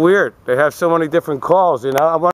weird. They have so many different calls, you know. I